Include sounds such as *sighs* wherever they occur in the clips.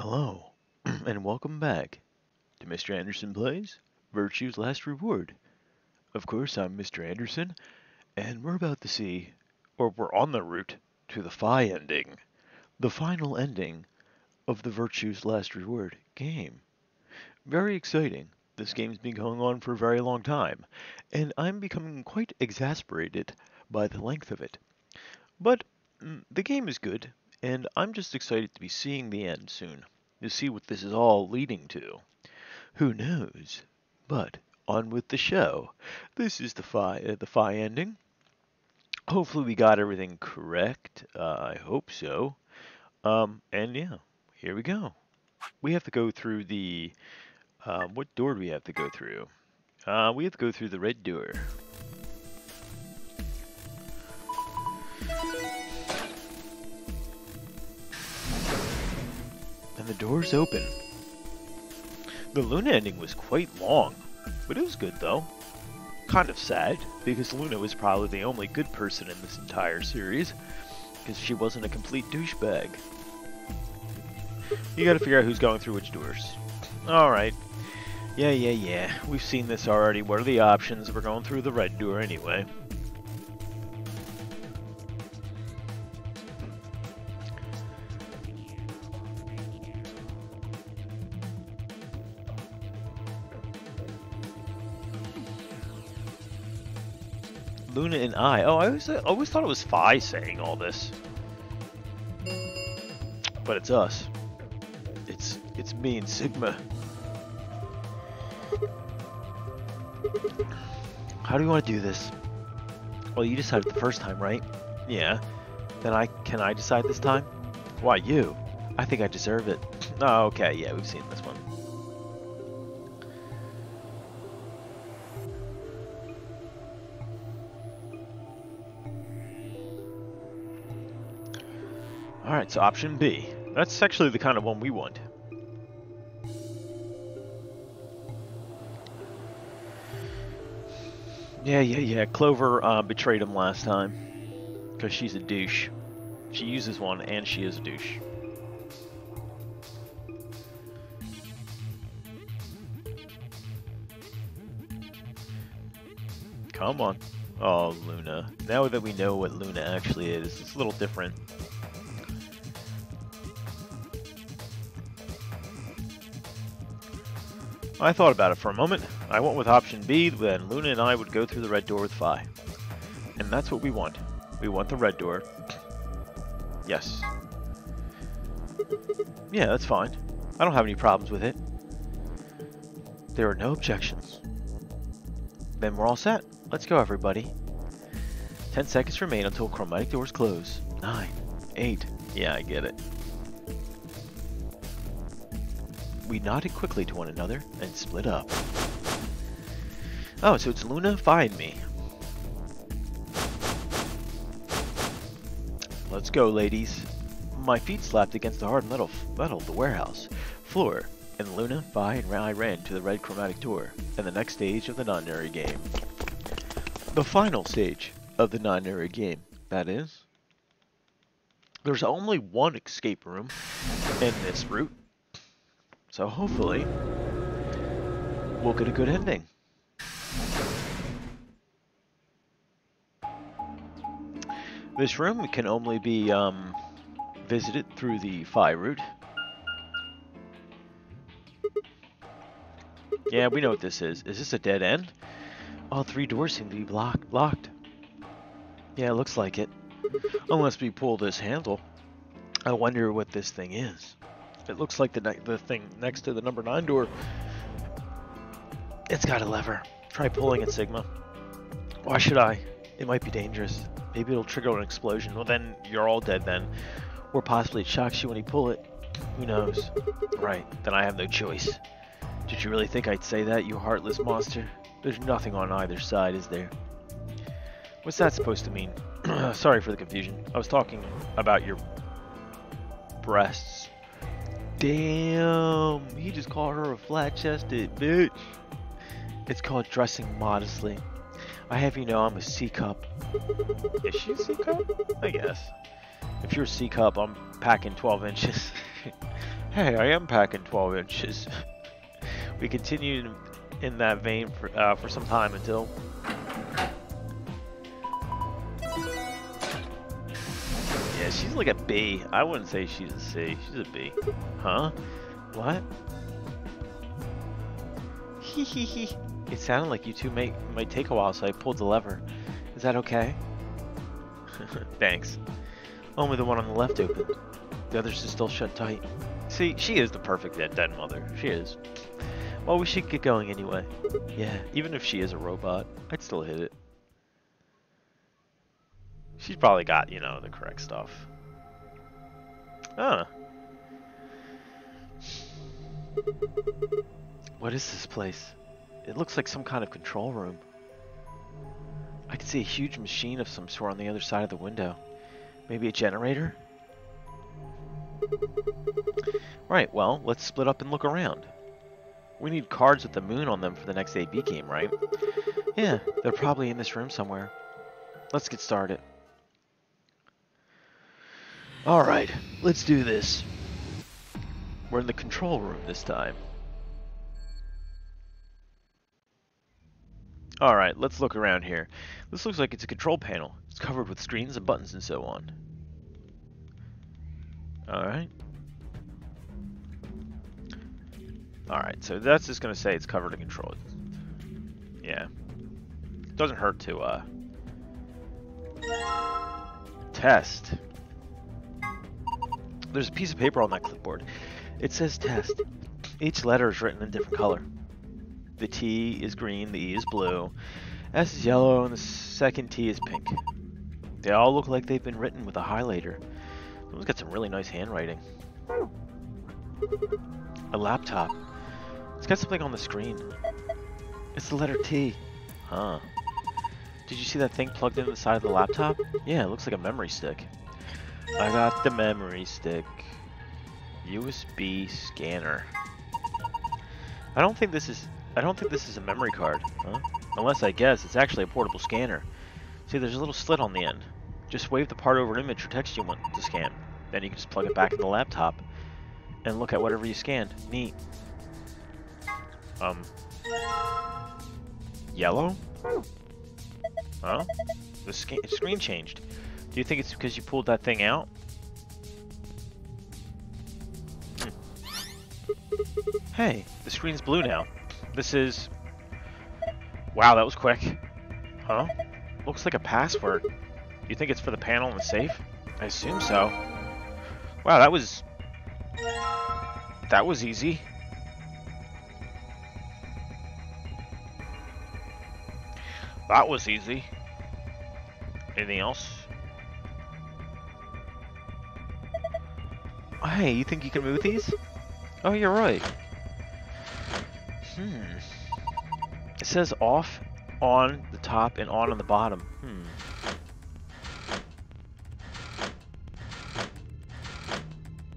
Hello, *clears throat* and welcome back to Mr. Anderson Plays Virtue's Last Reward. Of course, I'm Mr. Anderson, and we're about to see, or we're on the route to the Phi ending, the final ending of the Virtue's Last Reward game. Very exciting. This game's been going on for a very long time, and I'm becoming quite exasperated by the length of it. But mm, the game is good, and I'm just excited to be seeing the end soon, to see what this is all leading to. Who knows? But on with the show. This is the Phi, uh, the Phi ending. Hopefully we got everything correct. Uh, I hope so. Um, and yeah, here we go. We have to go through the. Uh, what door do we have to go through? Uh, we have to go through the red door. The door's open. The Luna ending was quite long, but it was good though. Kind of sad, because Luna was probably the only good person in this entire series, because she wasn't a complete douchebag. You gotta figure out who's going through which doors. Alright. Yeah, yeah, yeah. We've seen this already. What are the options? We're going through the red door anyway. Luna and I. Oh, I always, I always thought it was Phi saying all this. But it's us. It's it's me and Sigma. How do you want to do this? Well, you decided the first time, right? Yeah. Then I can I decide this time? Why you? I think I deserve it. *laughs* Oh, okay. Yeah, we've seen this. Alright, so option B. That's actually the kind of one we want. Yeah, yeah, yeah. Clover uh, betrayed him last time. Because she's a douche. She uses one, and she is a douche. Come on. Oh, Luna. Now that we know what Luna actually is, it's a little different. I thought about it for a moment. I went with option B, then Luna and I would go through the red door with Phi. And that's what we want. We want the red door. Yes. Yeah, that's fine. I don't have any problems with it. There are no objections. Then we're all set. Let's go, everybody. Ten seconds remain until chromatic doors close. Nine, eight. Yeah, I get it. We nodded quickly to one another and split up. Oh, so it's Luna? Find me. Let's go, ladies. My feet slapped against the hard metal, metal of the warehouse floor, and Luna, Phi, and I ran to the red chromatic door, and the next stage of the nonary game. The final stage of the nonary game, that is. There's only one escape room in this route, so hopefully, we'll get a good ending. This room can only be um, visited through the Phi route. Yeah, we know what this is. Is this a dead end? All three doors seem to be blocked. locked. Yeah, it looks like it. Unless we pull this handle. I wonder what this thing is. It looks like the the thing next to the number 9 door. It's got a lever. Try pulling it, Sigma. Why should I? It might be dangerous. Maybe it'll trigger an explosion. Well, then you're all dead then. Or possibly it shocks you when you pull it. Who knows? Right, then I have no choice. Did you really think I'd say that, you heartless monster? There's nothing on either side, is there? What's that supposed to mean? *clears throat* Sorry for the confusion. I was talking about your breasts. Damn, he just called her a flat-chested bitch. It's called dressing modestly. I have you know I'm a C cup. Is she a C cup? I guess. If you're a C cup, I'm packing 12 inches. *laughs* Hey, I am packing 12 inches. *laughs* we continued in that vein for, uh, for some time until... Yeah, she's like a B. I wouldn't say she's a C. She's a B. Huh? What? Hee hee hee. It sounded like you two may, might take a while, so I pulled the lever. Is that okay? *laughs* Thanks. Only the one on the left opened. The others are still shut tight. See, she is the perfect dead, dead mother. She is. Well, we should get going anyway. Yeah, even if she is a robot, I'd still hit it. She's probably got, you know, the correct stuff. Huh. What is this place? It looks like some kind of control room. I can see a huge machine of some sort on the other side of the window. Maybe a generator? Right, well, let's split up and look around. We need cards with the moon on them for the next AB game, right? Yeah, they're probably in this room somewhere. Let's get started. Alright, let's do this. We're in the control room this time. Alright, let's look around here. This looks like it's a control panel. It's covered with screens and buttons and so on. Alright. Alright, so that's just going to say it's covered in control. Yeah. Doesn't hurt to, uh... Test. There's a piece of paper on that clipboard. It says test. Each letter is written in a different color. The T is green, the E is blue, S is yellow, and the second T is pink. They all look like they've been written with a highlighter. Someone's got some really nice handwriting. A laptop. It's got something on the screen. It's the letter T. Huh. Did you see that thing plugged into the side of the laptop? Yeah, it looks like a memory stick. I got the memory stick. USB scanner. I don't think this is I don't think this is a memory card, huh? Unless I guess it's actually a portable scanner. See, there's a little slit on the end. Just wave the part over an image or text you want to scan. Then you can just plug it back in the laptop and look at whatever you scanned. Neat. Um. Yellow? Huh? The screen changed. Do you think it's because you pulled that thing out? Hmm. Hey, the screen's blue now. This is... Wow, that was quick. Huh? Looks like a password. You think it's for the panel and the safe? I assume so. Wow, that was... That was easy. That was easy. Anything else? Hey, you think you can move these? Oh, you're right. Hmm. It says off on the top and on on the bottom. Hmm.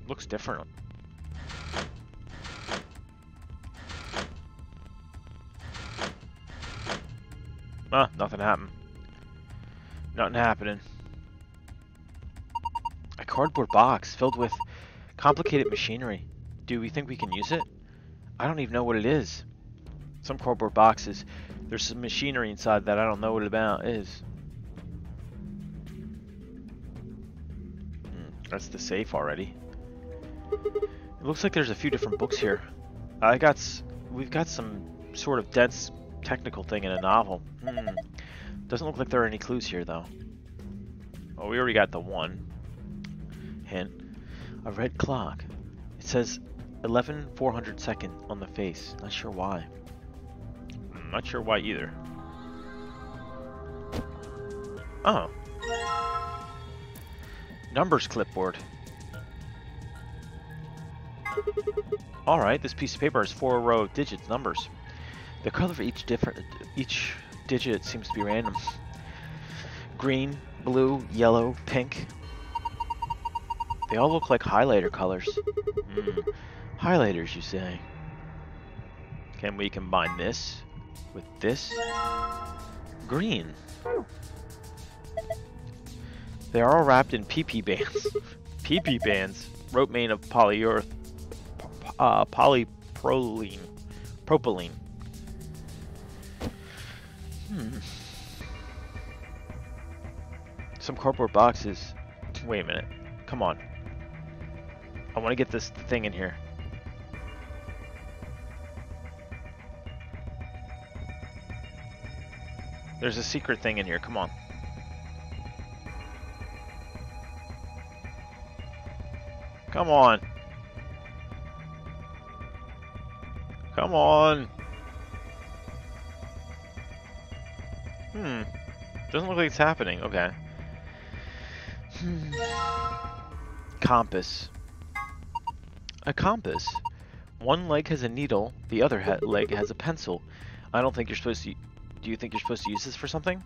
Looks different. Ah, nothing happened. Nothing happening. A cardboard box filled with complicated machinery. Do we think we can use it? I don't even know what it is some cardboard boxes. There's some machinery inside that I don't know what it about is. Hmm, that's the safe already. It looks like there's a few different books here. I got, we've got some sort of dense technical thing in a novel. Hmm. Doesn't look like there are any clues here though. Oh, we already got the one. Hint. A red clock. It says 11 400 second on the face. Not sure why. Not sure why either. Oh. Numbers clipboard. Alright, this piece of paper has four row of digits, numbers. The color of each different each digit seems to be random. Green, blue, yellow, pink. They all look like highlighter colors. Mm. Highlighters, you say? Can we combine this with this green. They are all wrapped in PP bands. *laughs* PP bands, rope made of polyureth uh, polypropylene. Propylene. Hmm. Some cardboard boxes. Wait a minute. Come on. I want to get this thing in here. There's a secret thing in here. Come on. Come on. Come on. Hmm. Doesn't look like it's happening. Okay. Hmm. Compass. A compass. One leg has a needle, the other ha leg has a pencil. I don't think you're supposed to... Do you think you're supposed to use this for something?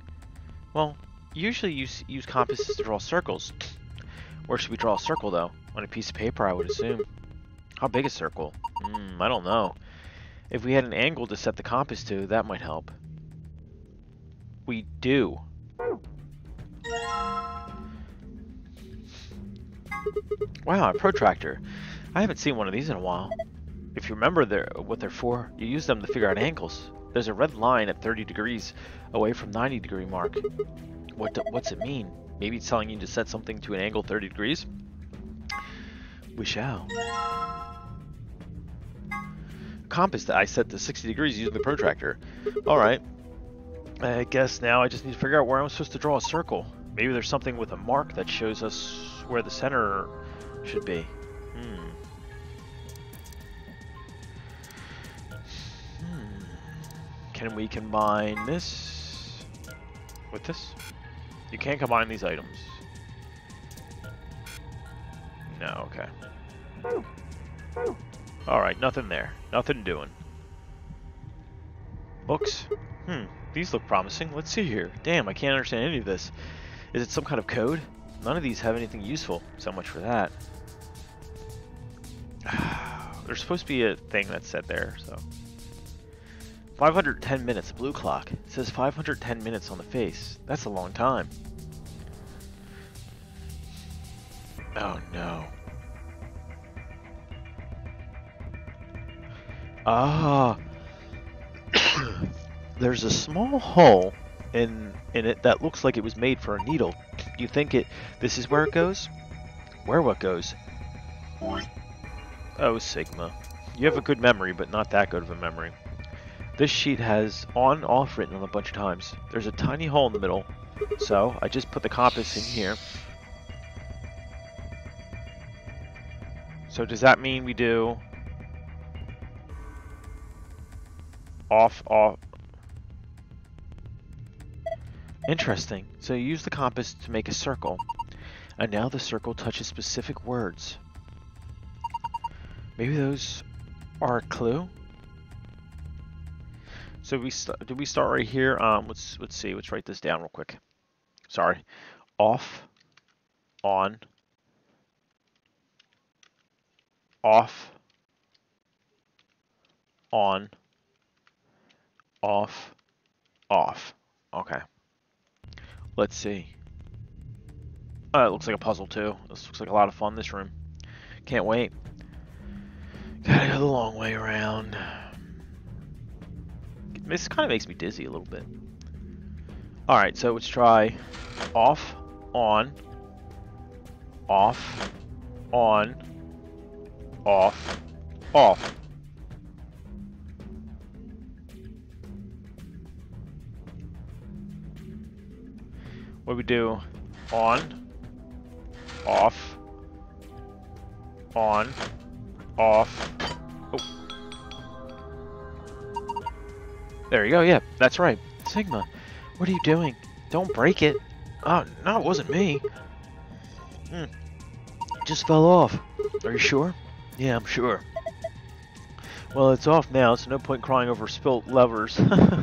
Well, usually you use compasses to draw circles. Where should we draw a circle, though? On a piece of paper, I would assume. How big a circle? Hmm, I don't know. If we had an angle to set the compass to, that might help. We do. Wow, a protractor. I haven't seen one of these in a while. If you remember they're, what they're for, you use them to figure out angles. There's a red line at 30 degrees away from 90 degree mark. What do, what's it mean? Maybe it's telling you to set something to an angle 30 degrees? We shall. Compass that I set to 60 degrees using the protractor. Alright. I guess now I just need to figure out where I'm supposed to draw a circle. Maybe there's something with a mark that shows us where the center should be. Can we combine this with this? You can't combine these items. No, okay. Alright, nothing there. Nothing doing. Books? Hmm, these look promising. Let's see here. Damn, I can't understand any of this. Is it some kind of code? None of these have anything useful. So much for that. *sighs* There's supposed to be a thing that's said there, so. 510 minutes, blue clock. It says 510 minutes on the face. That's a long time. Oh no. Ah. *coughs* There's a small hole in in it that looks like it was made for a needle. You think it this is where it goes? Where what goes? Oh, Sigma. You have a good memory, but not that good of a memory. This sheet has on off written on a bunch of times. There's a tiny hole in the middle, so I just put the compass in here. So does that mean we do off, off? Interesting. So you use the compass to make a circle, and now the circle touches specific words. Maybe those are a clue? So we do we start right here? Um, let's let's see. Let's write this down real quick. Sorry. Off, on, off, on, off, off. Okay. Let's see. Oh, it looks like a puzzle too. This looks like a lot of fun, this room. Can't wait. Gotta go the long way around. This kind of makes me dizzy a little bit. Alright, so let's try off, on, off, on, off, off. What do we do? On, off, on, off, There you go, yeah, that's right. Sigma, what are you doing? Don't break it. Oh, no, it wasn't me. Hmm. Just fell off. Are you sure? Yeah, I'm sure. Well, it's off now, so no point crying over spilt levers.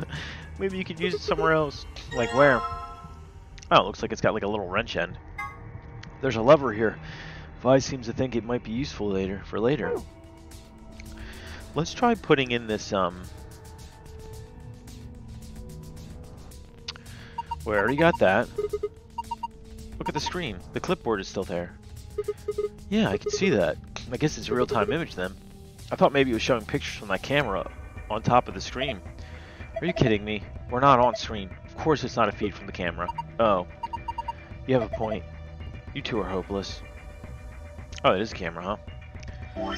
*laughs* Maybe you could use it somewhere else. Like where? Oh, looks like it's got like a little wrench end. There's a lever here. Phi seems to think it might be useful later for later. Let's try putting in this um We already got that. Look at the screen. The clipboard is still there. Yeah, I can see that. I guess it's a real-time image then. I thought maybe it was showing pictures from that camera on top of the screen. Are you kidding me? We're not on screen. Of course it's not a feed from the camera. Oh. You have a point. You two are hopeless. Oh, it is a camera, huh?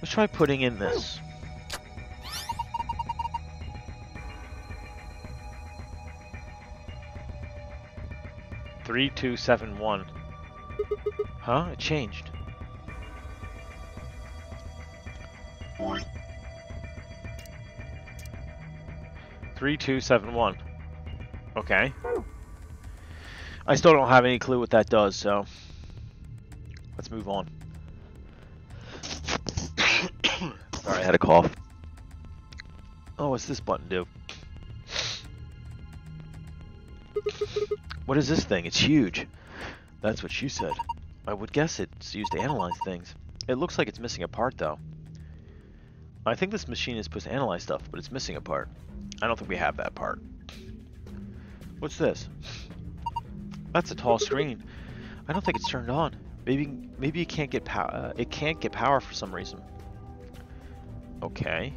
Let's try putting in this. Three, two, seven, one. Huh? It changed. Three, two, seven, one. Okay. I still don't have any clue what that does, so let's move on. *coughs* Sorry, I had a cough. Oh, what's this button do? What is this thing? It's huge. That's what she said. I would guess it's used to analyze things. It looks like it's missing a part, though. I think this machine is supposed to analyze stuff, but it's missing a part. I don't think we have that part. What's this? That's a tall screen. I don't think it's turned on. Maybe maybe it can't get power. Uh, it can't get power for some reason. Okay.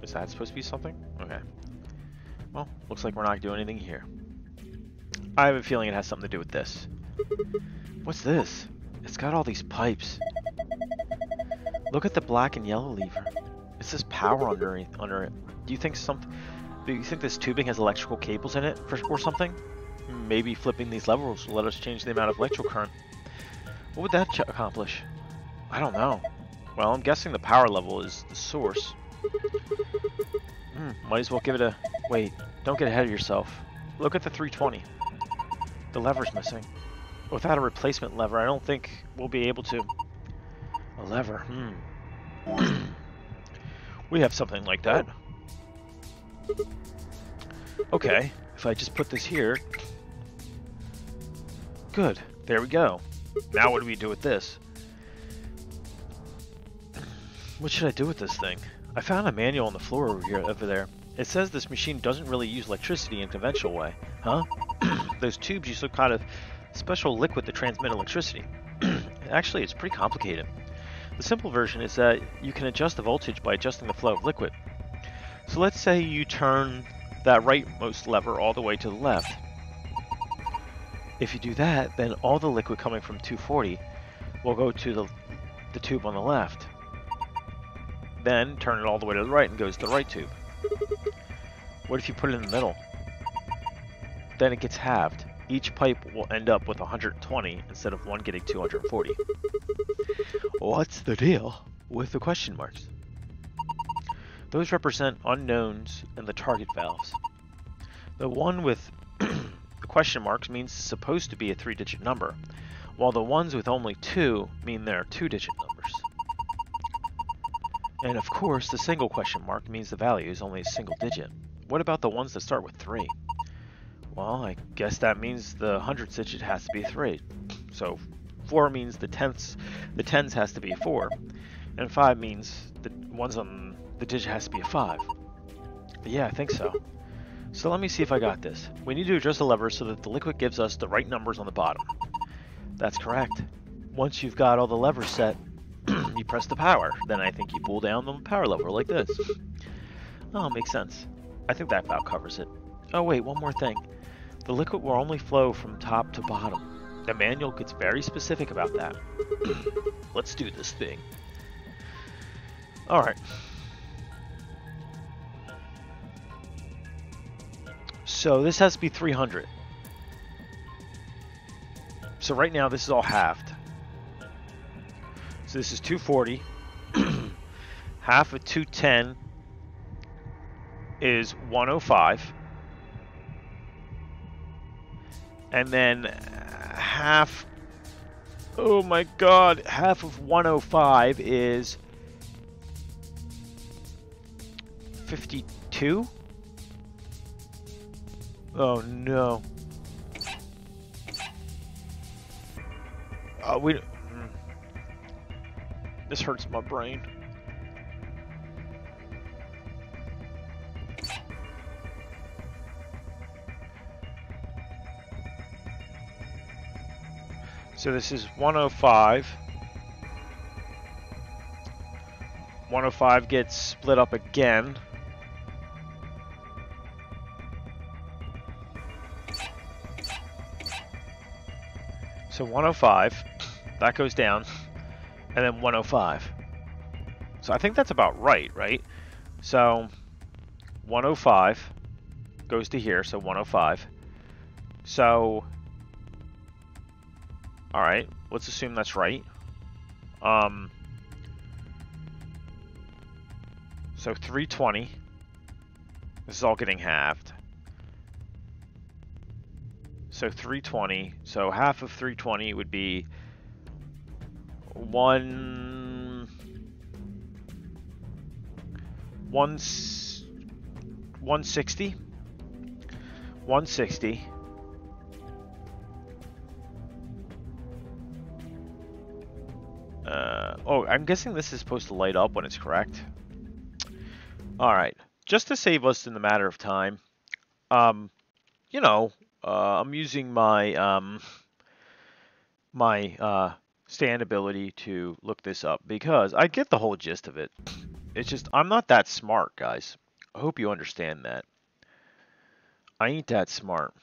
Is that supposed to be something? Okay. Well, looks like we're not doing anything here. I have a feeling it has something to do with this. What's this? It's got all these pipes. Look at the black and yellow lever. It says power under under it. Do you think some? Do you think this tubing has electrical cables in it for, or something? Maybe flipping these levers will let us change the amount of electrical current. What would that accomplish? I don't know. Well, I'm guessing the power level is the source. Hmm, might as well give it a... Wait, don't get ahead of yourself. Look at the 320. The lever's missing. Without a replacement lever, I don't think we'll be able to... A lever, hmm. *clears throat* we have something like that. Okay, if I just put this here... Good, there we go. Now what do we do with this? What should I do with this thing? I found a manual on the floor over here, over there. It says this machine doesn't really use electricity in a conventional way. Huh? Those tubes use some kind of special liquid to transmit electricity. *clears throat* Actually, it's pretty complicated. The simple version is that you can adjust the voltage by adjusting the flow of liquid. So let's say you turn that rightmost lever all the way to the left. If you do that, then all the liquid coming from 240 will go to the, the tube on the left. Then turn it all the way to the right and goes to the right tube. What if you put it in the middle? Then it gets halved. Each pipe will end up with 120 instead of one getting 240. What's the deal with the question marks? Those represent unknowns in the target valves. The one with *clears throat* the question marks means it's supposed to be a three-digit number, while the ones with only two mean they're two-digit numbers. And of course, the single question mark means the value is only a single digit. What about the ones that start with 3? Well, I guess that means the hundredths digit has to be 3. So 4 means the tenths, the tens has to be 4. And 5 means the ones on the digit has to be a 5. But yeah, I think so. So let me see if I got this. We need to adjust the lever so that the liquid gives us the right numbers on the bottom. That's correct. Once you've got all the levers set, *clears throat* you press the power. Then I think you pull down the power lever like this. Oh, makes sense. I think that about covers it. Oh wait, one more thing. The liquid will only flow from top to bottom. The manual gets very specific about that. *clears throat* Let's do this thing. Alright. So this has to be 300. So right now this is all halved. So this is 240. *clears throat* Half of 210 is 105. And then half... Oh my god, half of 105 is 52? Oh no. Uh, we this hurts my brain. So this is 105. 105 gets split up again. So 105, that goes down, and then 105. So I think that's about right, right? So 105 goes to here, so 105. So, all right, let's assume that's right. Um, so 320. This is all getting halved. So 320. So half of 320 would be one one 160 160 oh I'm guessing this is supposed to light up when it's correct alright just to save us in the matter of time um you know uh, I'm using my um my uh stand ability to look this up because I get the whole gist of it it's just, I'm not that smart, guys. I hope you understand that. I ain't that smart.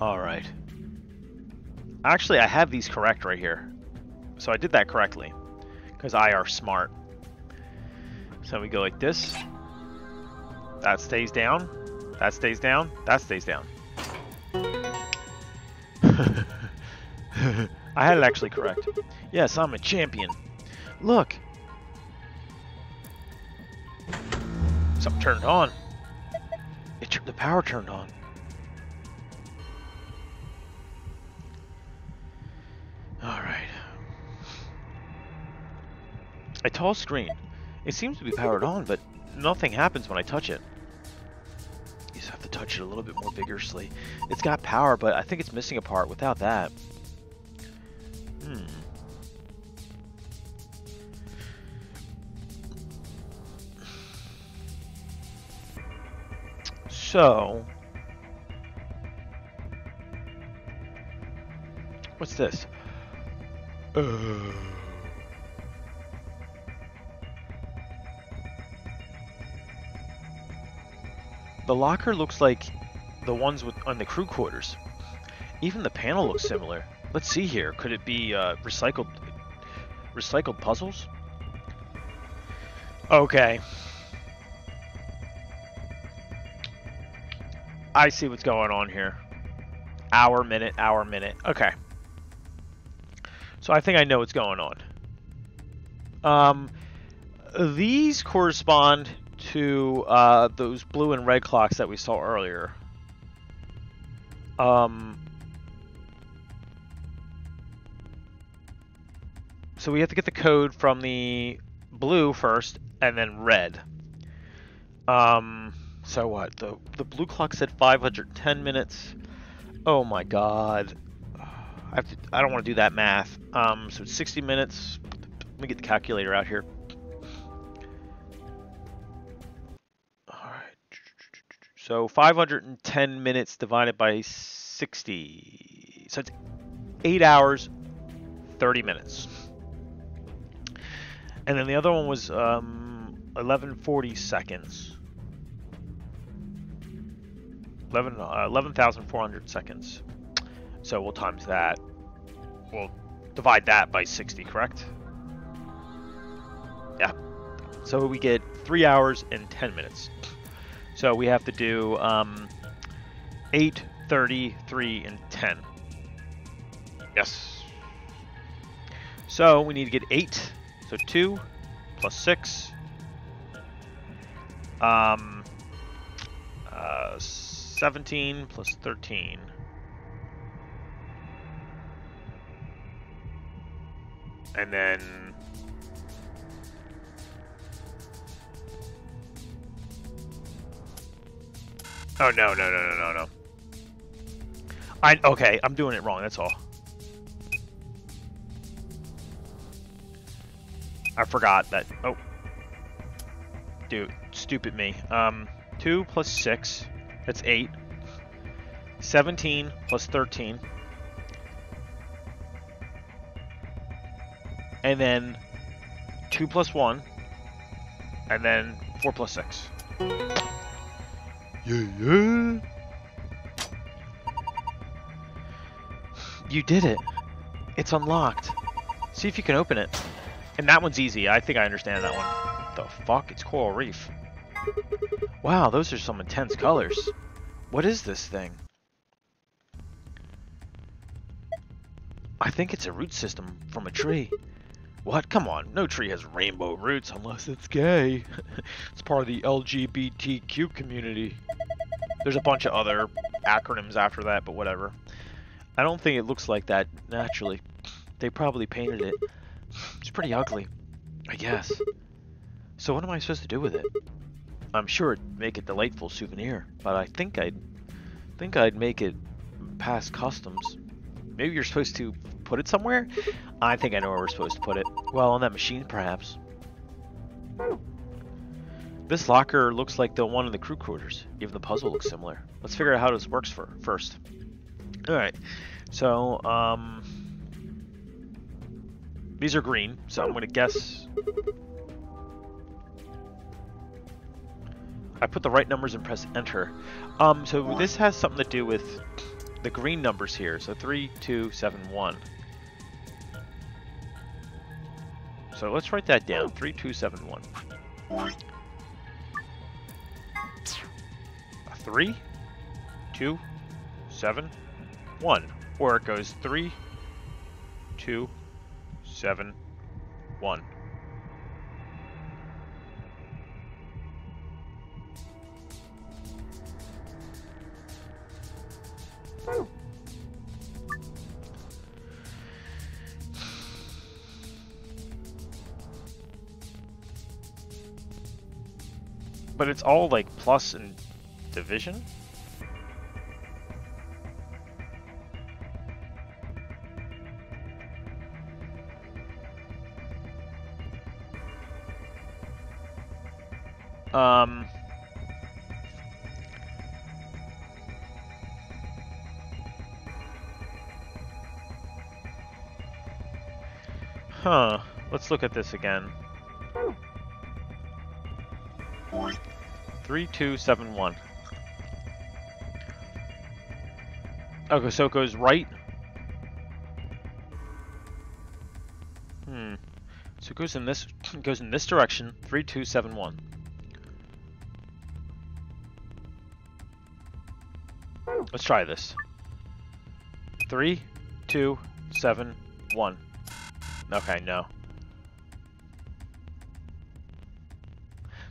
All right. Actually, I have these correct right here. So I did that correctly. Because I are smart. So we go like this. That stays down. That stays down. That stays down. *laughs* I had it actually correct. Yes, I'm a champion. Look! Something turned on. It the power turned on. A tall screen. It seems to be powered on, but nothing happens when I touch it. You just have to touch it a little bit more vigorously. It's got power, but I think it's missing a part without that. Hmm. So, what's this? Uh, the locker looks like the ones with on the crew quarters. Even the panel looks similar. Let's see here. Could it be uh, recycled recycled puzzles? Okay. I see what's going on here. Hour, minute, hour, minute. Okay. So I think I know what's going on. Um, these correspond to uh, those blue and red clocks that we saw earlier. Um, so we have to get the code from the blue first and then red. Um, so what? The the blue clock said 510 minutes. Oh my god. I have to I don't want to do that math. Um, so it's 60 minutes. Let me get the calculator out here. So 510 minutes divided by 60. So it's 8 hours 30 minutes. And then the other one was um, 1140 seconds. 11 uh, 11,400 seconds. So we'll times that. We'll divide that by 60, correct? Yeah. So we get 3 hours and 10 minutes. So we have to do um, 8, 30, 3, and 10. Yes. So we need to get 8 so 2 plus 6. Um, uh, 17 plus 13. And then... Oh, no, no, no, no, no, no. I, okay, I'm doing it wrong, that's all. I forgot that, oh. Dude, stupid me. Um, 2 plus 6, that's 8. 17 plus 13. And then 2 plus 1. And then 4 plus 6. Yeah, yeah. You did it. It's unlocked. See if you can open it. And that one's easy. I think I understand that one. The fuck? It's coral reef. Wow, those are some intense colors. What is this thing? I think it's a root system from a tree. What? Come on, no tree has rainbow roots unless it's gay. *laughs* it's part of the LGBTQ community. There's a bunch of other acronyms after that, but whatever. I don't think it looks like that naturally. They probably painted it. It's pretty ugly, I guess. So what am I supposed to do with it? I'm sure it'd make a delightful souvenir, but I think I'd think I'd make it past customs. Maybe you're supposed to put it somewhere? I think I know where we're supposed to put it. Well, on that machine, perhaps. This locker looks like the one in the crew quarters. Even the puzzle looks similar. Let's figure out how this works for first. Alright, so, um... These are green, so I'm going to guess... I put the right numbers and press enter. Um, so this has something to do with the green numbers here. So 3, 2, 7, 1. So let's write that down. 3, 2, 7, 1. 3, 2, 7, 1. Or it goes 3, 2, 7, 1. But it's all like plus and division? Um... Huh. Let's look at this again. Three, two, seven, one. Okay, so it goes right. Hmm. So it goes in this *clears throat* goes in this direction. Three, two, seven, one. Let's try this. Three, two, seven, one. Okay, no.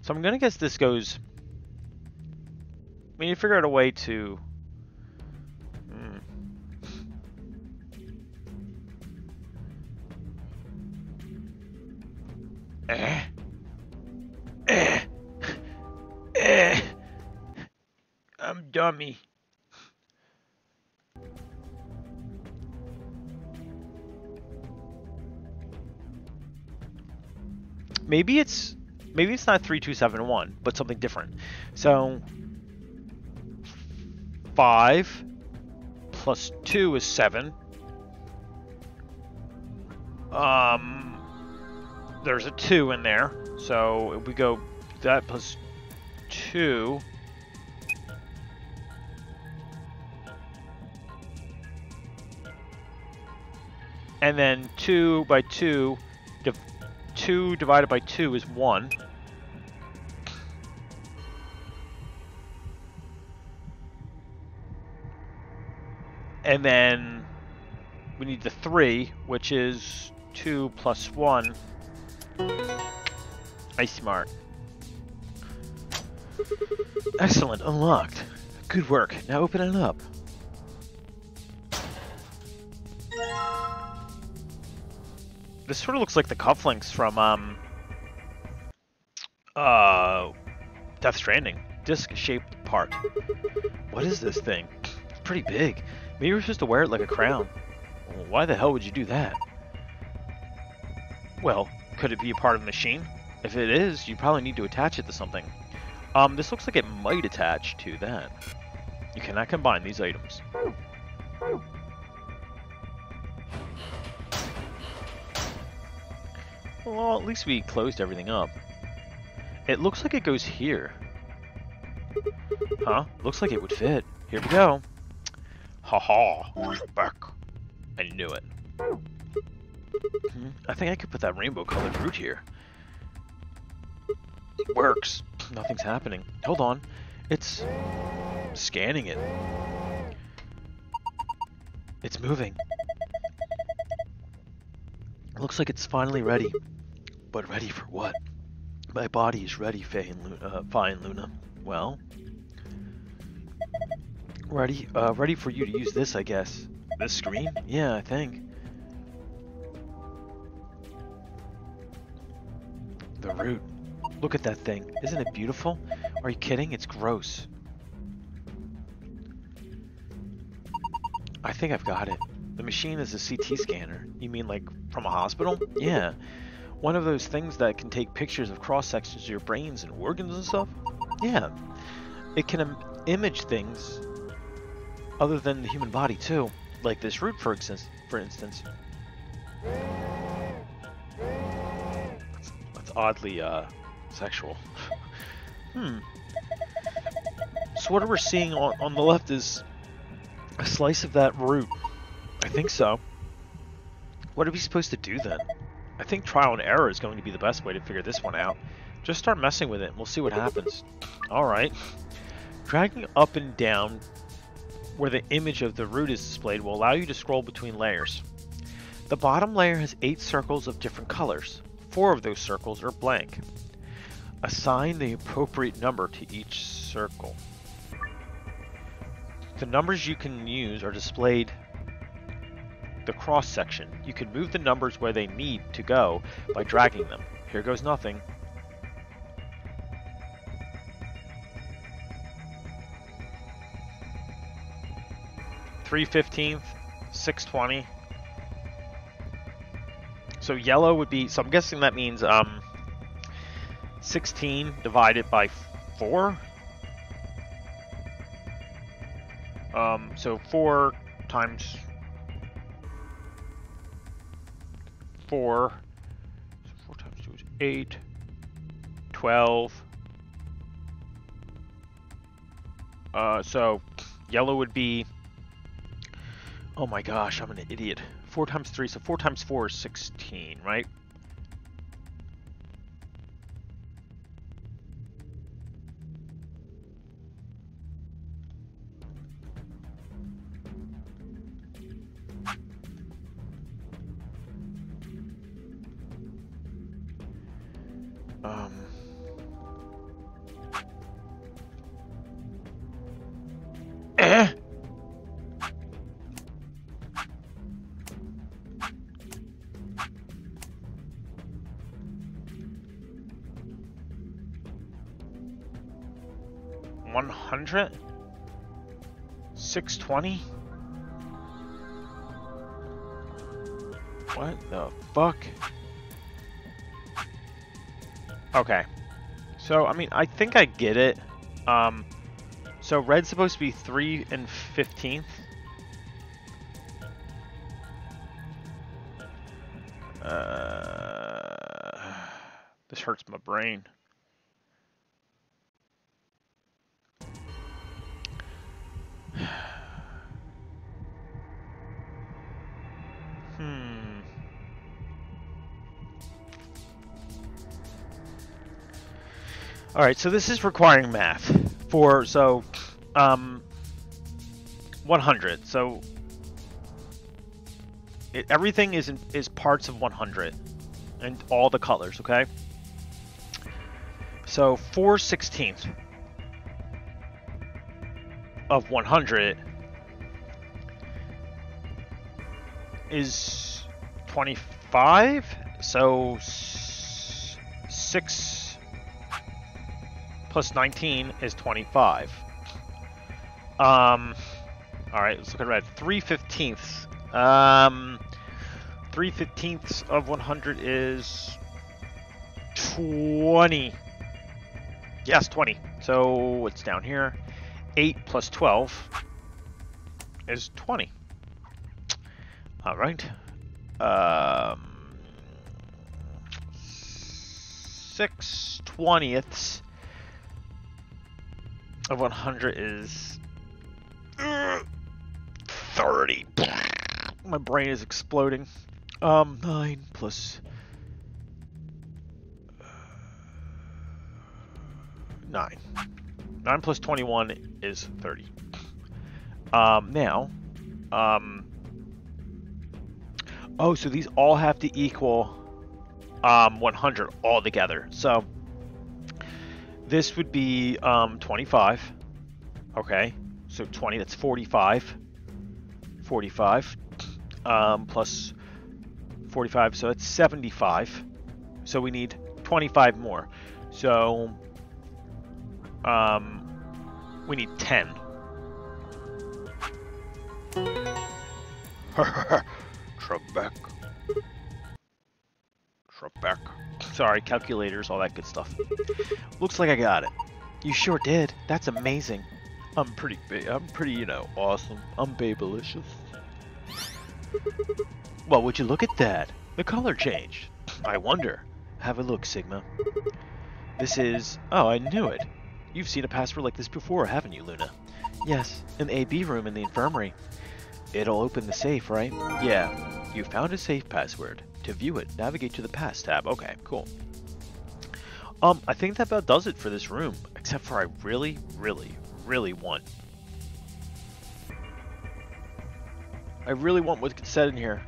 So I'm gonna guess this goes. I mean, you figure out a way to. Hmm. Eh. Eh. Eh. I'm dummy. Maybe it's maybe it's not 3271, but something different. So 5 plus 2 is 7. Um there's a 2 in there. So we go that plus 2 and then 2 by 2 2 divided by 2 is 1. And then we need the 3, which is 2 plus 1. Nice smart. Excellent, unlocked. Good work. Now open it up. This sort of looks like the cufflinks from um uh Death Stranding. Disc-shaped part. What is this thing? It's pretty big. Maybe you're supposed to wear it like a crown. Why the hell would you do that? Well, could it be a part of the machine? If it is, you probably need to attach it to something. Um, this looks like it might attach to that. You cannot combine these items. Well, at least we closed everything up. It looks like it goes here. Huh? Looks like it would fit. Here we go. Ha ha. Back. I knew it. Hmm, I think I could put that rainbow colored root here. Works. Nothing's happening. Hold on. It's scanning it. It's moving. Looks like it's finally ready. But ready for what? My body is ready, Phi and Luna, uh, fine, Luna. Well, ready, uh, ready for you to use this, I guess. This screen? Yeah, I think. The root. Look at that thing. Isn't it beautiful? Are you kidding? It's gross. I think I've got it. The machine is a CT scanner. You mean like from a hospital? Yeah. One of those things that can take pictures of cross sections of your brains and organs and stuff? Yeah. It can Im image things other than the human body too. Like this root for, instance. for instance. That's, that's oddly uh, sexual. *laughs* hmm. So what we're seeing on, on the left is a slice of that root. I think so. What are we supposed to do then? I think trial and error is going to be the best way to figure this one out. Just start messing with it and we'll see what happens. Alright. Dragging up and down where the image of the root is displayed will allow you to scroll between layers. The bottom layer has eight circles of different colors. Four of those circles are blank. Assign the appropriate number to each circle. The numbers you can use are displayed the cross section. You can move the numbers where they need to go by dragging them. Here goes nothing. Three fifteenth, six twenty. So yellow would be. So I'm guessing that means um, sixteen divided by four. Um, so 4 times 4. So 4 times 2 is 8. 12. Uh, so yellow would be... Oh my gosh, I'm an idiot. 4 times 3, so 4 times 4 is 16, right? 20? What the fuck? Okay. So, I mean, I think I get it. Um, so red's supposed to be 3 and 15th. All right, so this is requiring math for so um 100. So it, everything is in, is parts of 100 and all the colors, okay? So 4 16th of 100 is 25. So 6 plus 19 is 25. Um, all right, let's look at red. 3 fifteenths. Um, 3 fifteenths of 100 is 20. Yes, 20. So it's down here? 8 plus 12 is 20. All right. Um, six twentieths of 100 is uh, 30. My brain is exploding. Um, 9 uh, 9. 9 plus 21 is 30. Um, now, um... Oh, so these all have to equal um, 100 all together. So this would be um, 25. Okay, so 20, that's 45. 45 um, plus 45, so that's 75. So we need 25 more. So um, we need 10. *laughs* Trebek. Trebek. Sorry, calculators, all that good stuff. Looks like I got it. You sure did. That's amazing. I'm pretty. I'm pretty, you know, awesome. I'm babelicious. Well, would you look at that? The color changed. I wonder. Have a look, Sigma. This is... Oh, I knew it. You've seen a password like this before, haven't you, Luna? Yes, in the AB room in the infirmary. It'll open the safe, right? Yeah. You found a safe password. To view it, navigate to the past tab. Okay, cool. Um, I think that about does it for this room, except for I really, really, really want... I really want what's said in here.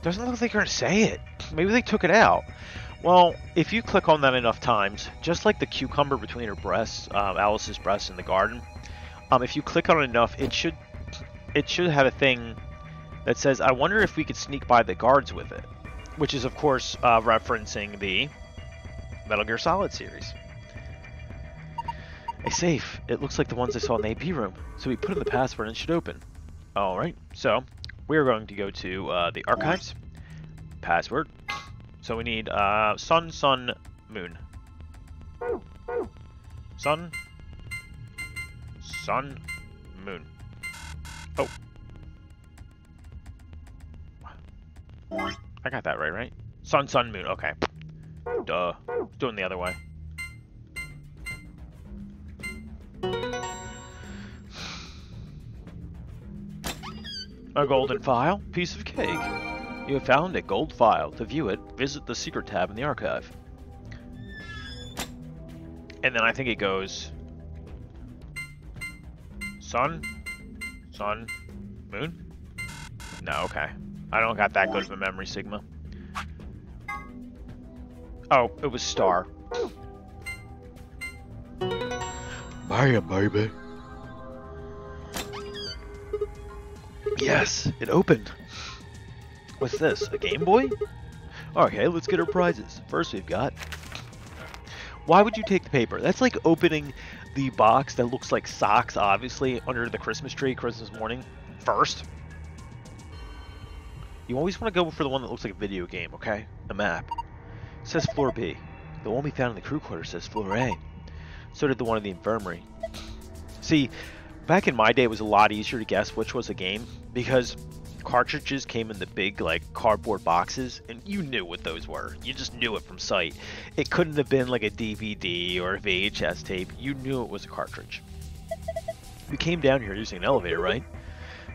Doesn't look like they're going to say it. Maybe they took it out. Well, if you click on that enough times, just like the cucumber between her breasts, uh, Alice's breasts in the garden, um, if you click on enough, it should it should have a thing that says, "I wonder if we could sneak by the guards with it," which is of course uh, referencing the Metal Gear Solid series. A safe. It looks like the ones I saw in the AB room. So we put in the password and it should open. All right. So we're going to go to uh, the archives. Password. So we need uh, sun, sun, moon. Sun, sun, moon. Oh. I got that right, right? Sun, sun, moon. Okay. Duh. Doing the other way. A golden file? Piece of cake. You have found a gold file. To view it, visit the secret tab in the archive. And then I think it goes... Sun? Sun? Moon? No, okay. I don't got that good of a memory, Sigma. Oh, it was star. Bye, baby. Yes, it opened. What's this? A Game Boy? Okay, let's get our prizes. First, we've got. Why would you take the paper? That's like opening the box that looks like socks, obviously, under the Christmas tree, Christmas morning, first. You always want to go for the one that looks like a video game, okay? A map. It says floor B. The one we found in the crew quarters says floor A. So did the one in the infirmary. See, back in my day, it was a lot easier to guess which was a game because cartridges came in the big like cardboard boxes and you knew what those were. You just knew it from sight. It couldn't have been like a dvd or a vhs tape. You knew it was a cartridge. We came down here using an elevator right?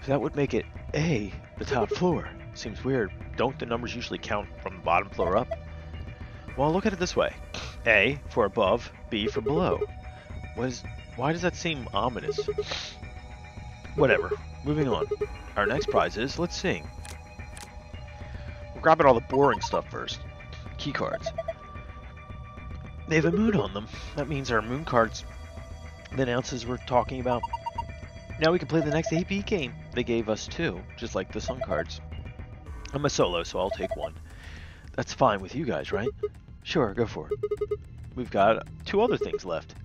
So that would make it a the top floor. Seems weird. Don't the numbers usually count from the bottom floor up? Well look at it this way. A for above. B for below. What is why does that seem ominous? Whatever moving on our next prize is, let's sing. We're grabbing all the boring stuff first. Key cards. They have a moon on them. That means our moon cards, the announces we're talking about. Now we can play the next AB game. They gave us two, just like the sun cards. I'm a solo, so I'll take one. That's fine with you guys, right? Sure, go for it. We've got two other things left.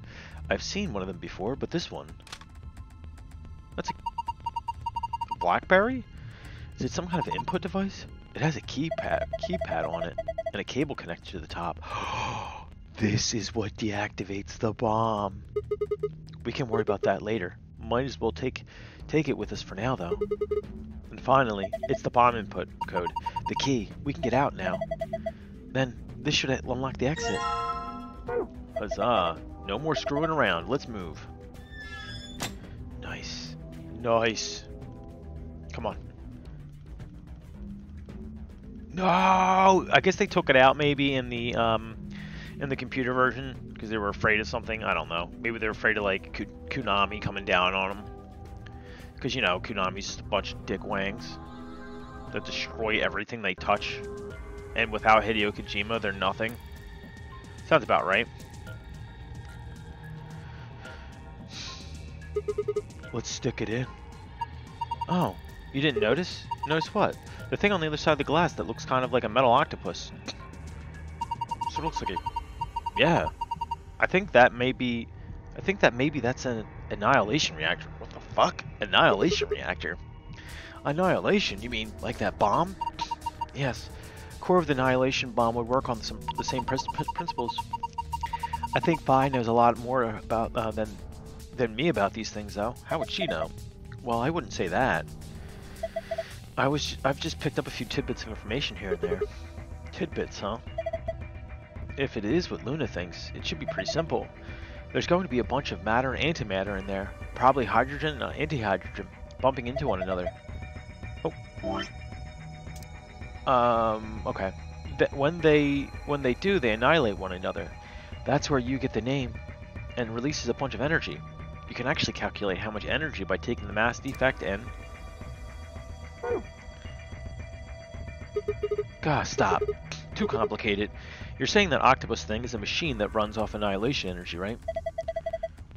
I've seen one of them before, but this one... That's a BlackBerry? Is it some kind of input device? It has a keypad keypad on it and a cable connected to the top. *gasps* this is what deactivates the bomb. We can worry about that later. Might as well take take it with us for now, though. And finally, it's the bomb input code. The key. We can get out now. Then, this should unlock the exit. Huzzah. No more screwing around. Let's move. Nice. Nice. Come on. No! I guess they took it out maybe in the um in the computer version because they were afraid of something. I don't know. Maybe they're afraid of like Konami coming down on them. Because you know Konami's just a bunch of dick wangs that destroy everything they touch, and without Hideo Kojima, they're nothing. Sounds about right. Let's stick it in. Oh, you didn't notice? Notice what? The thing on the other side of the glass that looks kind of like a metal octopus. So it looks like a... Yeah. I think that may be... I think that maybe that's an annihilation reactor. What the fuck? Annihilation reactor? Annihilation? You mean like that bomb? Yes. Core of the annihilation bomb would work on some the same principles. I think Phi knows a lot more about uh, than than me about these things, though. How would she know? Well, I wouldn't say that. I was I've just picked up a few tidbits of information here and there. Tidbits, huh? If it is what Luna thinks, it should be pretty simple. There's going to be a bunch of matter and antimatter in there. Probably hydrogen and antihydrogen bumping into one another. Oh. Um, okay. Th when they when they do, they annihilate one another. That's where you get the name and releases a bunch of energy. You can actually calculate how much energy by taking the mass defect and... God, stop. Too complicated. You're saying that octopus thing is a machine that runs off annihilation energy, right?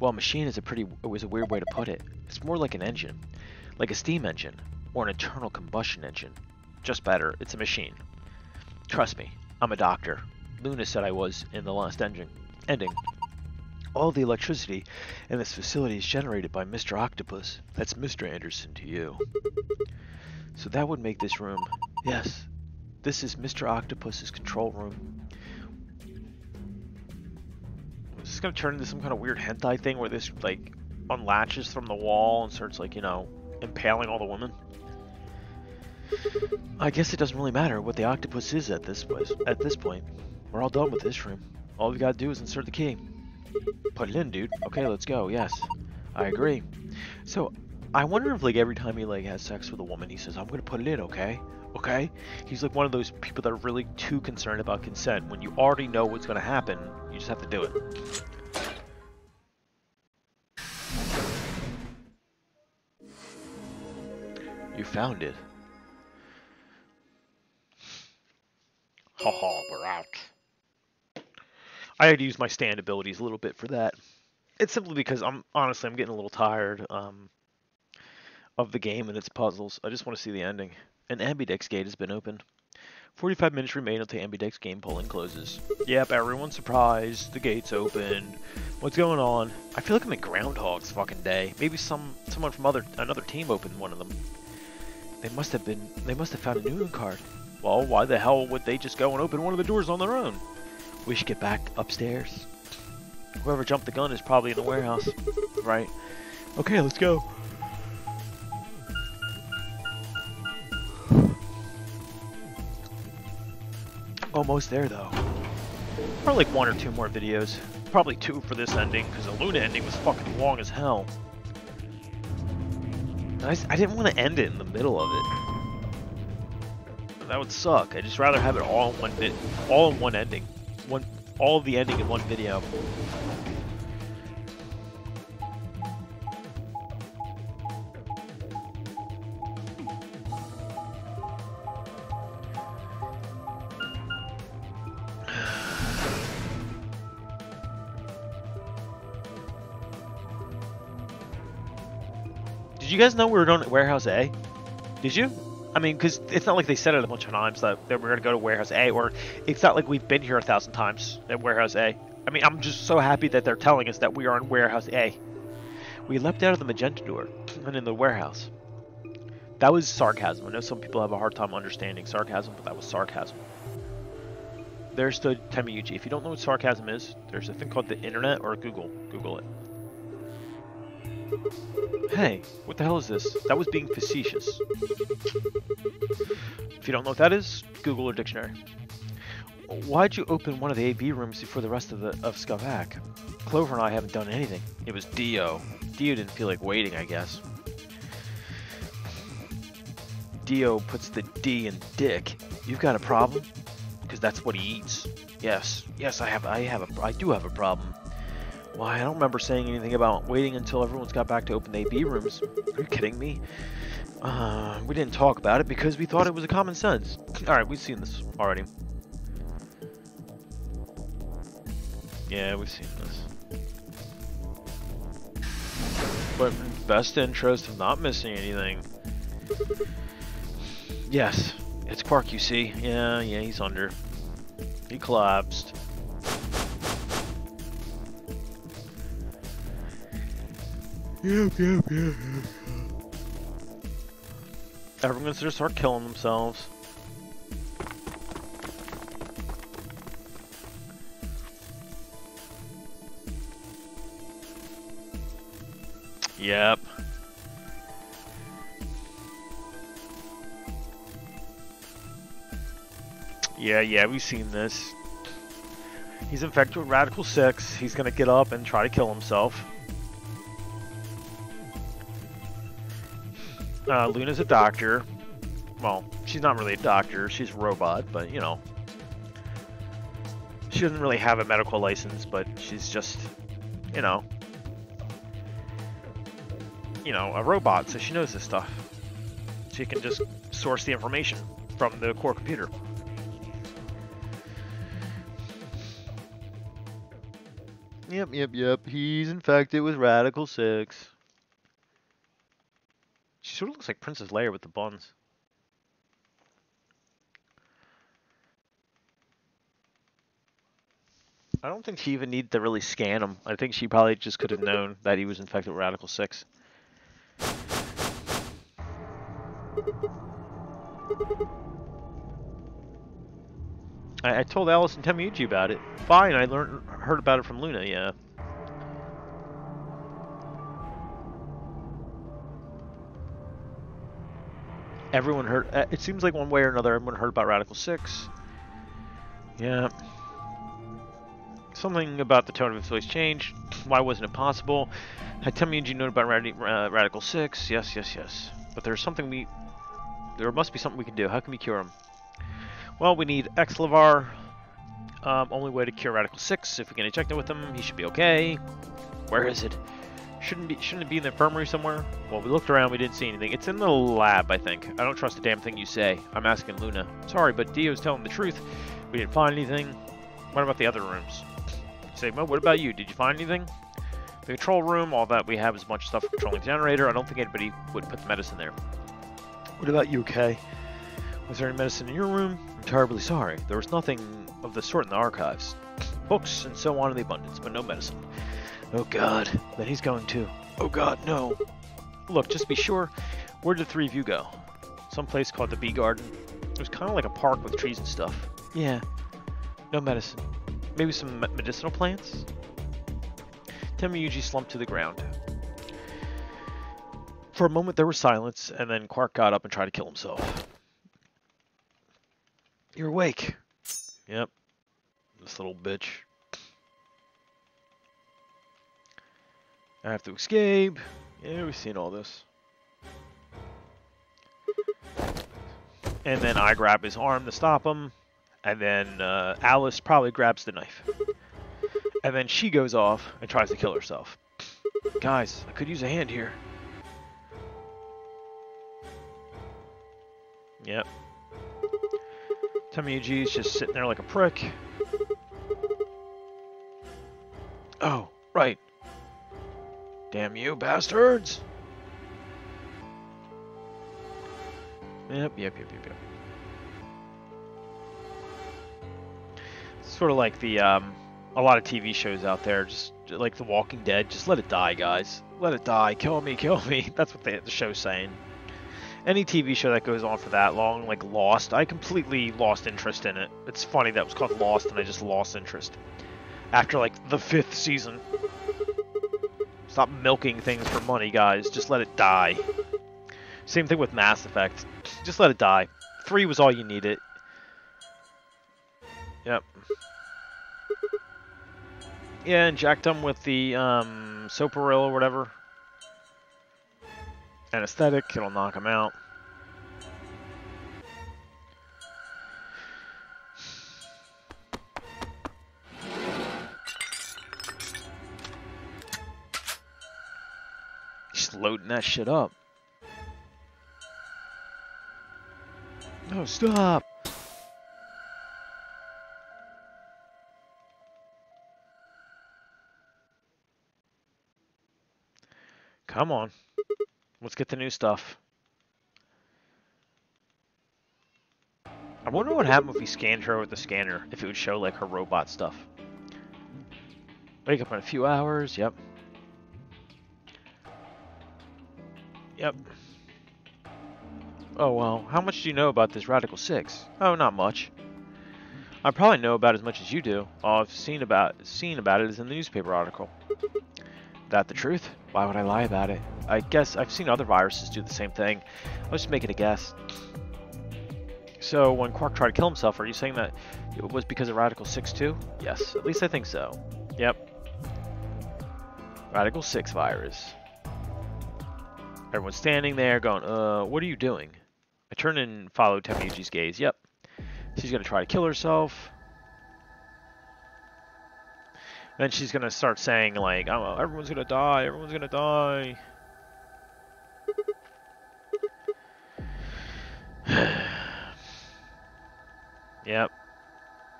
Well, machine is a pretty it was a weird way to put it. It's more like an engine, like a steam engine or an internal combustion engine. Just better, it's a machine. Trust me, I'm a doctor. Luna said I was in the last engine ending. All the electricity in this facility is generated by Mr. Octopus. That's Mr. Anderson to you. So that would make this room... Yes, this is Mr. Octopus's control room. This is this to turn into some kind of weird hentai thing where this, like, unlatches from the wall and starts, like, you know, impaling all the women? I guess it doesn't really matter what the octopus is at this place, at this point. We're all done with this room. All we gotta do is insert the key. Put it in, dude. Okay, let's go. Yes, I agree. So, I wonder if like every time he like has sex with a woman, he says, "I'm gonna put it in." Okay, okay. He's like one of those people that are really too concerned about consent. When you already know what's gonna happen, you just have to do it. You found it. Haha, we're out. I had to use my stand abilities a little bit for that. It's simply because I'm honestly I'm getting a little tired um, of the game and its puzzles. I just want to see the ending. An ambidex gate has been opened. 45 minutes remain until ambidex game polling closes. Yep, everyone's surprised. The gate's open. What's going on? I feel like I'm in Groundhog's fucking day. Maybe some someone from other another team opened one of them. They must have been. They must have found a new card. Well, why the hell would they just go and open one of the doors on their own? We should get back upstairs. Whoever jumped the gun is probably in the warehouse. Right. Okay, let's go. Almost there, though. Probably like one or two more videos. Probably two for this ending, because the Luna ending was fucking long as hell. I, I didn't want to end it in the middle of it. That would suck. I'd just rather have it all in one bit, all in one ending one all of the ending in one video. You guys know we were going to Warehouse A? Did you? I mean, because it's not like they said it a bunch of times that, that we're going to go to Warehouse A, or it's not like we've been here a thousand times at Warehouse A. I mean, I'm just so happy that they're telling us that we are in Warehouse A. We leapt out of the magenta door and in the warehouse. That was sarcasm. I know some people have a hard time understanding sarcasm, but that was sarcasm. There stood Tenmyouji. If you don't know what sarcasm is, there's a thing called the internet or Google. Google it. Hey, what the hell is this? That was being facetious. If you don't know what that is, Google or dictionary. Why'd you open one of the AB rooms before the rest of the of Skavac? Clover and I haven't done anything. It was Dio. Dio didn't feel like waiting, I guess. Dio puts the D in dick. You've got a problem? Because that's what he eats. Yes, yes, I have. I have a. I do have a problem. Why? I don't remember saying anything about waiting until everyone's got back to open the AB rooms. Are you kidding me? Uh, we didn't talk about it because we thought it was a common sense. All right, we've seen this already. Yeah, we've seen this. But best interest of not missing anything. Yes, it's Quark, you see. Yeah, yeah, he's under. He collapsed. Yep, yep, yep, Everyone's gonna start killing themselves. Yep. Yeah, yeah, we've seen this. He's infected with Radical 6. He's gonna get up and try to kill himself. Uh, Luna's a doctor. Well, she's not really a doctor. She's a robot, but, you know. She doesn't really have a medical license, but she's just, you know. You know, a robot, so she knows this stuff. She can just source the information from the core computer. Yep, yep, yep. He's infected with Radical 6. Sort of looks like Princess Leia with the buns. I don't think she even needed to really scan him. I think she probably just could have known that he was infected with Radical 6. I, I told Allison Tenmyouji about it. Fine, I learned heard about it from Luna, yeah. Everyone heard, uh, it seems like one way or another everyone heard about Radical 6. Yeah. Something about the tone of his voice changed. *sniffs* Why wasn't it possible? Had Tenmyouji known about Rad uh, Radical 6? Yes, yes, yes. But there's something we... There must be something we can do. How can we cure him? Well, we need X-Lavar. Um, only way to cure Radical 6. If we can inject it with him, he should be okay. Where is it? Shouldn't be shouldn't it be in the infirmary somewhere? Well, we looked around, we didn't see anything. It's in the lab, I think. I don't trust a damn thing you say. I'm asking Luna. Sorry, but Dio's telling the truth. We didn't find anything. What about the other rooms? Sigma, what about you? Did you find anything? The control room, all that we have is a bunch of stuff controlling the generator. I don't think anybody would put the medicine there. What about you, Kay? Was there any medicine in your room? I'm terribly sorry. There was nothing of the sort in the archives. Books and so on in the abundance, but no medicine. Oh god, then he's going too. Oh god, no. Look, just be sure, where did the three of you go? Some place called the Bee Garden. It was kind of like a park with trees and stuff. Yeah. No medicine. Maybe some medicinal plants? Tenmyouji slumped to the ground. For a moment there was silence, and then Quark got up and tried to kill himself. You're awake. Yep. This little bitch. I have to escape. Yeah, we've seen all this. And then I grab his arm to stop him. And then uh, Alice probably grabs the knife. And then she goes off and tries to kill herself. Guys, I could use a hand here. Yep. is just sitting there like a prick. Oh, right. Damn you, bastards! Yep, yep, yep, yep, yep. Sort of like the, um, a lot of TV shows out there, just like The Walking Dead, just let it die, guys. Let it die. Kill me, kill me. *laughs* That's what the, the show's saying. Any TV show that goes on for that long, like Lost, I completely lost interest in it. It's funny that it was called Lost and I just lost interest. After like the fifth season Stop milking things for money, guys. Just let it die. Same thing with Mass Effect. Just let it die. Three was all you needed. Yep. Yeah, inject them with the um, Soparil or whatever. Anesthetic, it'll knock them out. Loading that shit up. No, stop! Come on. Let's get the new stuff. I wonder what happened if we scanned her with the scanner, if it would show like her robot stuff. Wake up in a few hours, yep. Yep. Oh well, how much do you know about this Radical 6? Oh, not much. I probably know about as much as you do. All I've seen about seen about it is in the newspaper article. That the truth? Why would I lie about it? I guess I've seen other viruses do the same thing. I was just making a guess. So, when Quark tried to kill himself, are you saying that it was because of Radical 6 too? Yes, at least I think so. Yep. Radical 6 virus. Everyone's standing there going, uh, what are you doing? I turn and follow Tenmyouji's gaze. Yep. She's gonna try to kill herself. Then she's gonna start saying like, oh, everyone's gonna die, everyone's gonna die. *sighs* yep.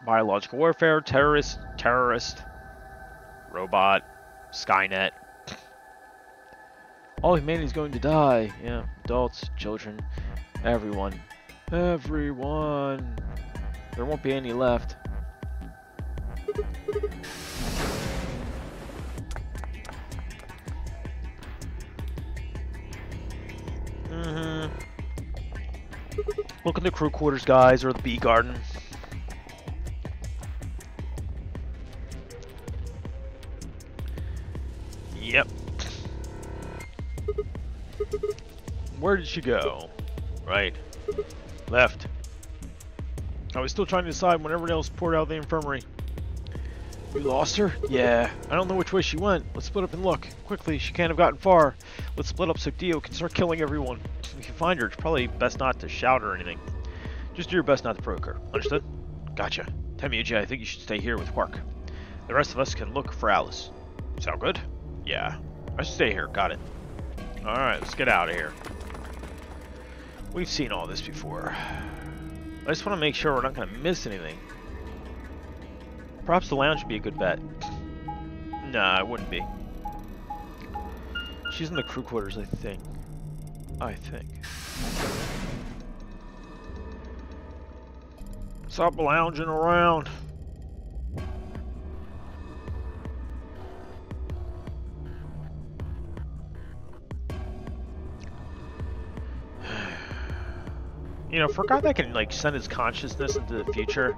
Biological warfare, terrorist, terrorist, robot, Skynet. All humanity is going to die. Yeah, adults, children, everyone. Everyone. There won't be any left. Mm-hmm. Look in the crew quarters, guys, or the bee garden. Yep. Where did she go? Right. Left. I was still trying to decide when everyone else poured out of the infirmary. You lost her? Yeah. I don't know which way she went. Let's split up and look. Quickly, she can't have gotten far. Let's split up so Dio can start killing everyone. If you can find her, it's probably best not to shout or anything. Just do your best not to provoke her. Understood? Gotcha. Tenmyouji, I think you should stay here with Quark. The rest of us can look for Alice. Sound good? Yeah. I should stay here. Got it. Alright, let's get out of here. We've seen all this before. I just want to make sure we're not going to miss anything. Perhaps the lounge would be a good bet. Nah, it wouldn't be. She's in the crew quarters, I think. I think. Stop lounging around. You know, for a guy that can like send his consciousness into the future,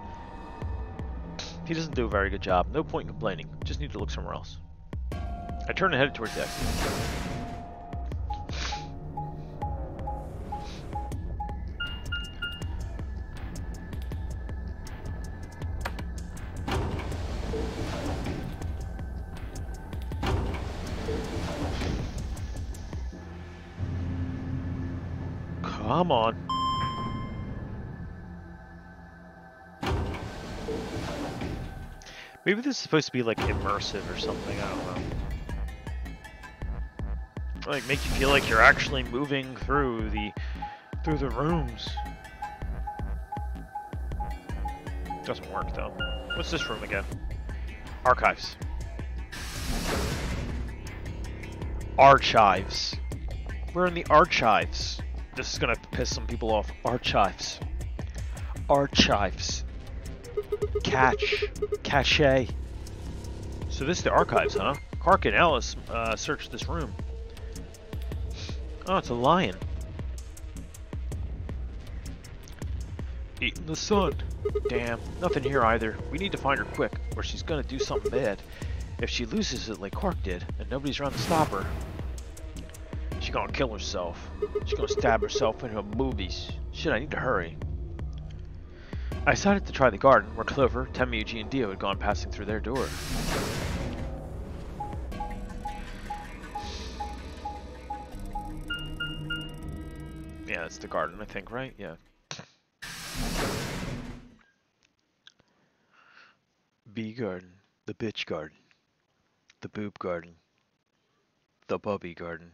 he doesn't do a very good job. No point in complaining. Just need to look somewhere else. I turn and headed towards the exit. Come on. Maybe this is supposed to be like immersive or something, I don't know. Like make you feel like you're actually moving through the through the rooms. Doesn't work though. What's this room again? Archives. Archives. We're in the archives. This is gonna piss some people off. Archives. Archives. Catch. Cache. So this is the archives, huh? Quark and Alice uh, searched this room. Oh, it's a lion. Eating the sun. Damn, nothing here either. We need to find her quick, or she's gonna do something bad. If she loses it like Quark did, and nobody's around to stop her, she's gonna kill herself. She's gonna stab herself in her movies. Shit, I need to hurry. I decided to try the garden, where Clover, Tenmyouji, and Dio had gone passing through their door. Yeah, it's the garden, I think, right? Yeah. Bee garden, the bitch garden, the boob garden, the bubby garden.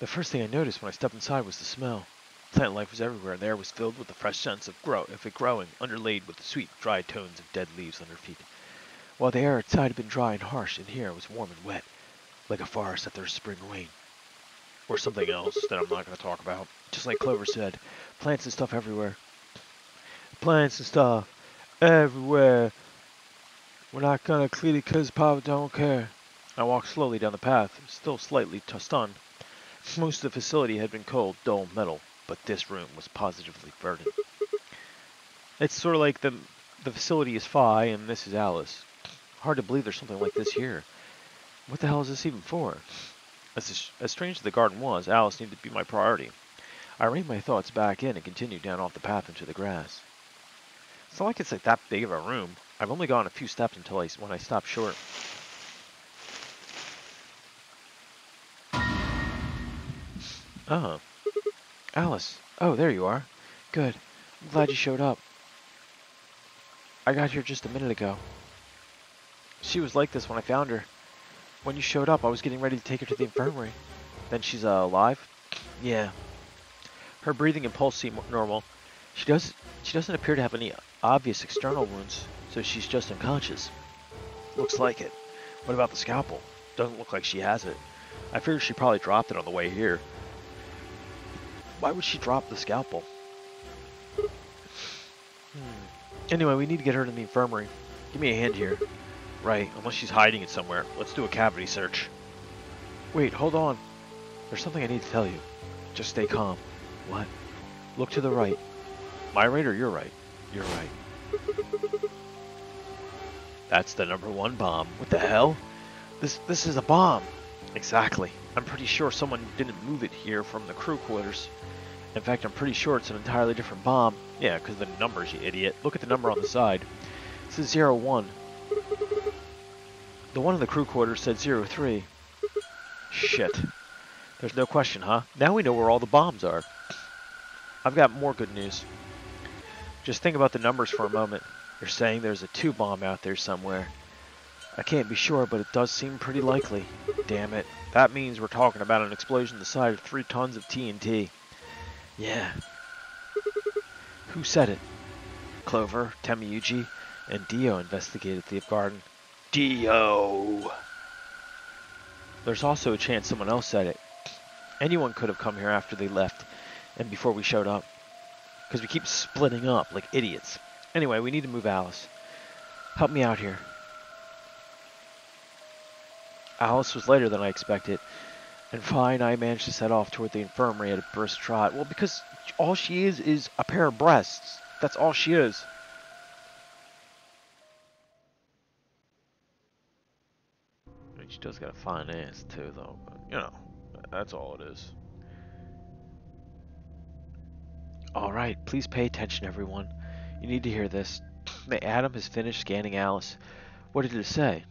The first thing I noticed when I stepped inside was the smell. Plant life was everywhere, and the air was filled with the fresh sense of, grow of it growing, underlaid with the sweet, dry tones of dead leaves under feet. While the air outside had been dry and harsh, in here it was warm and wet, like a forest after a spring rain. Or something else that I'm not going to talk about. Just like Clover said, plants and stuff everywhere. Plants and stuff everywhere. We're not going to clean it because Papa don't care. I walked slowly down the path, still slightly stunned. Most of the facility had been cold, dull metal, but this room was positively verdant. It's sort of like the the facility is Phi and this is Alice. Hard to believe there's something like this here. What the hell is this even for? As, as strange as the garden was, Alice needed to be my priority. I reined my thoughts back in and continued down off the path into the grass. It's not like it's like that big of a room. I've only gone a few steps until I, when I stopped short. Oh. Alice. Oh, there you are. Good. I'm glad you showed up. I got here just a minute ago. She was like this when I found her. When you showed up, I was getting ready to take her to the infirmary. Then she's uh, alive? Yeah. Her breathing and pulse seem normal. She does she doesn't appear to have any obvious external wounds, so she's just unconscious. Looks like it. What about the scalpel? Doesn't look like she has it. I figured she probably dropped it on the way here. Why would she drop the scalpel? Hmm. Anyway, we need to get her to the infirmary. Give me a hand here. Right, unless she's hiding it somewhere. Let's do a cavity search. Wait, hold on. There's something I need to tell you. Just stay calm. What? Look to the right. My right or your right? Your right. That's the number one bomb. What the hell? This this is a bomb. Exactly. I'm pretty sure someone didn't move it here from the crew quarters. In fact, I'm pretty sure it's an entirely different bomb. Yeah, because the numbers, you idiot. Look at the number on the side. It says zero 01. The one in the crew quarters said zero 03. Shit. There's no question, huh? Now we know where all the bombs are. I've got more good news. Just think about the numbers for a moment. You're saying there's a 2 bomb out there somewhere. I can't be sure, but it does seem pretty likely. Damn it. That means we're talking about an explosion the size of 3 tons of TNT. Yeah. Who said it? Clover, Tenmyouji, and Dio investigated the garden. Dio! There's also a chance someone else said it. Anyone could have come here after they left and before we showed up. Because we keep splitting up like idiots. Anyway, we need to move Alice. Help me out here. Alice was later than I expected. And fine, I managed to set off toward the infirmary at a brisk trot. Well, because all she is is a pair of breasts. That's all she is. I mean, she does got a fine ass, too, though. But, you know, that's all it is. Alright, please pay attention, everyone. You need to hear this. Atom has finished scanning Alice. What did it say?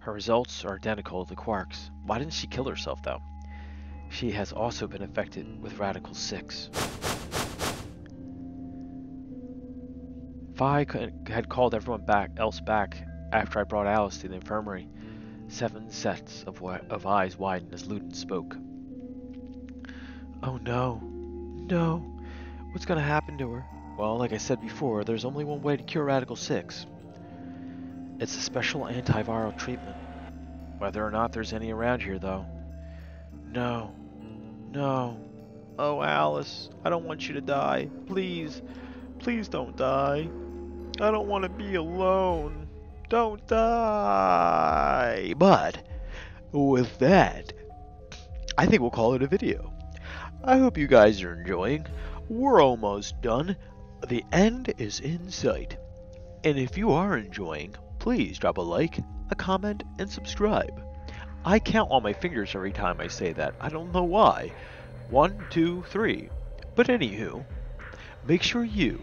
Her results are identical to the Quark's. Why didn't she kill herself, though? She has also been affected with Radical 6. Phi had called everyone back, else back after I brought Alice to the infirmary. Seven sets of, of eyes widened as Luna spoke. Oh no. No. What's gonna happen to her? Well, like I said before, there's only one way to cure Radical 6. It's a special antiviral treatment. Whether or not there's any around here, though. No. No. Oh, Alice, I don't want you to die. Please. Please don't die. I don't want to be alone. Don't die. But, with that, I think we'll call it a video. I hope you guys are enjoying. We're almost done. The end is in sight. And if you are enjoying, please drop a like, a comment, and subscribe. I count on my fingers every time I say that. I don't know why. One, two, three. But anywho, make sure you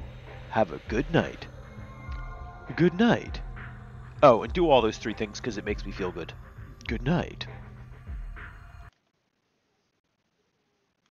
have a good night. Good night. Oh, and do all those three things because it makes me feel good. Good night.